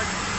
Robert.